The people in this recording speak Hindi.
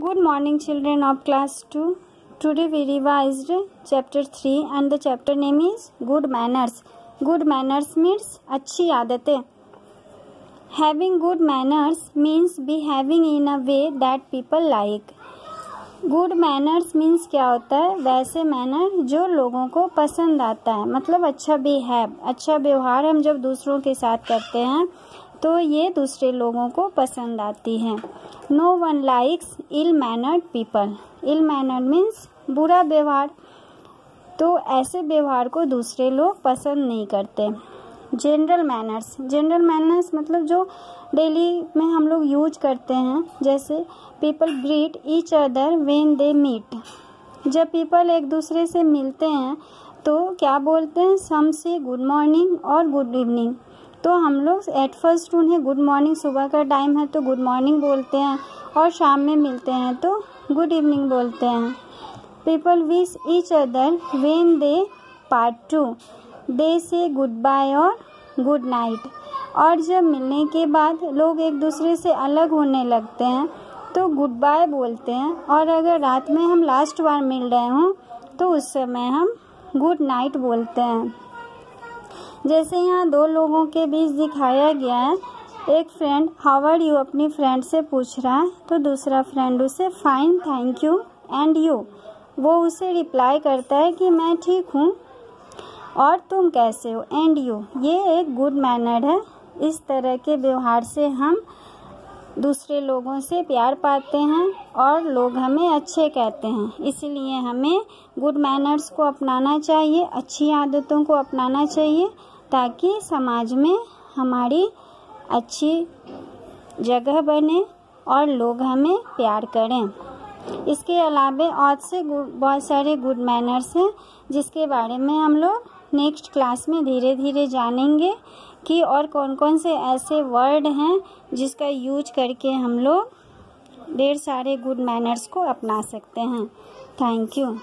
Good morning children of class two today we revise chapter three and the chapter name is good manners good manners means अच्छी आदतें having good manners means be having in a way that people like good manners means क्या होता है वैसे मैनर जो लोगों को पसंद आता है। मतलब अच्छा भी है अच्छा व्यवहार हम जब दूसरों के साथ करते हैं तो ये दूसरे लोगों को पसंद आती है। No one likes ill mannered people ill manner means बुरा व्यवहार। तो ऐसे व्यवहार को दूसरे लोग पसंद नहीं करते। जनरल मैनर्स जनरल मैनर्स मतलब जो डेली में हम लोग यूज़ करते हैं, जैसे people greet each other when they meet जब पीपल एक दूसरे से मिलते हैं तो क्या बोलते हैं? सम से गुड मॉर्निंग और गुड इवनिंग तो हम लोग एट फ़र्स्ट उन्हें गुड मॉर्निंग सुबह का टाइम है तो गुड मॉर्निंग बोलते हैं और शाम में मिलते हैं तो गुड इवनिंग बोलते हैं। People wish each other when they part to they say goodbye और गुड नाइट और जब मिलने के बाद लोग एक दूसरे से अलग होने लगते हैं तो गुड बाय बोलते हैं। और अगर रात में हम लास्ट बार मिल रहे हों तो उस समय हम गुड नाइट बोलते हैं। जैसे यहाँ दो लोगों के बीच दिखाया गया है। एक फ्रेंड हावर यू अपनी फ्रेंड से पूछ रहा है। तो दूसरा फ्रेंड उसे fine thank you and you वो उसे रिप्लाई करता है कि, मैं ठीक हूँ, और तुम कैसे हो? एंड यू ये एक गुड मैनर है। इस तरह के व्यवहार से हम दूसरे लोगों से प्यार पाते हैं और लोग हमें अच्छे कहते हैं। इसलिए हमें गुड मैनर्स को अपनाना चाहिए, अच्छी आदतों को अपनाना चाहिए, ताकि समाज में हमारी अच्छी जगह बने और लोग हमें प्यार करें। इसके अलावा और से बहुत सारे गुड मैनर्स हैं, जिसके बारे में हम लोग नेक्स्ट क्लास में धीरे धीरे जानेंगे कि और कौन कौन से ऐसे वर्ड हैं जिसका यूज़ करके हम लोग ढेर सारे गुड मैनर्स को अपना सकते हैं। Thank you